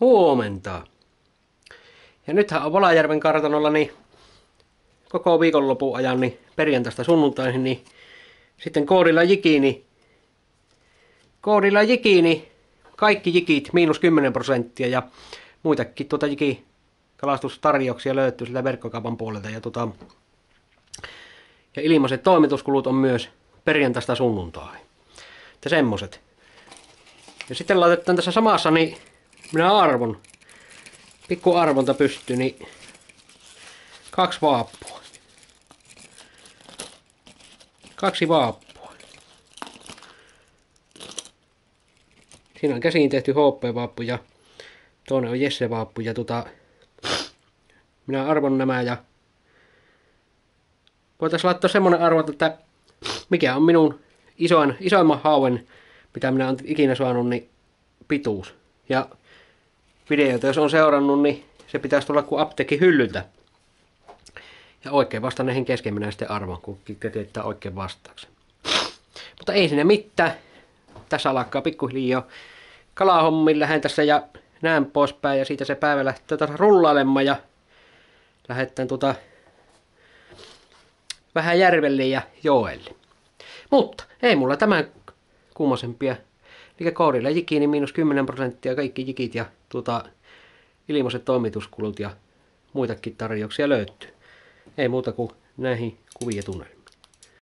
Huomenta. Ja nythän on Valajärven kartanolla niin koko viikonlopun ajan niin perjantaista sunnuntaihin niin sitten koodilla jiki, niin koodilla jiki, niin kaikki jikit miinus 10 prosenttia ja muitakin tuota jiki kalastustarjouksia löytyy siltä verkkokaupan puolelta ja, tuota, ja ilmaiset toimituskulut on myös perjantaista sunnuntaihin. Että semmoset. Ja sitten laitetaan tässä samassa niin minä arvon, pikku arvonta pystyy, niin kaksi vaappua. Kaksi vaappua. Siinä on käsiin tehty HP-vaappu ja toinen on Jesse-vaappu ja tota, minä arvon nämä ja voitaisiin laittaa semmonen arvo, että mikä on minun isoin, isoimman hauen, mitä minä olen ikinä saanut, niin pituus. Ja videoita, jos on seurannut, niin se pitäisi tulla kuin apteekin hyllyltä. Ja oikein vastanneihin kesken minä sitten arvon, kun tietää oikein vastauksen. Mutta ei sinne mitään. Tässä alkaa pikkuhiljaa kalahommin lähden tässä ja näin poispäin. Ja siitä se päivä lähtee taas rullailemaan ja lähdetään tuota vähän järvelle ja joelle. Mutta ei mulla tämän kummosempia Eli koodilla jiki, niin miinus 10 prosenttia kaikki jikit ja tuota, ilmaiset toimituskulut ja muitakin tarjouksia löytyy. Ei muuta kuin näihin kuvia tunnelmiin.